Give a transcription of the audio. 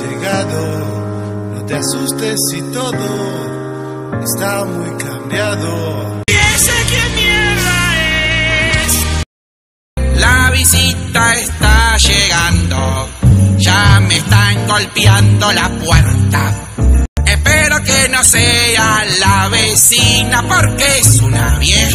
llegado. No te asustes si todo está muy cambiado. Quién mierda es? La visita está llegando. Ya me están golpeando la puerta. Espero que no sea la vecina porque es una vieja.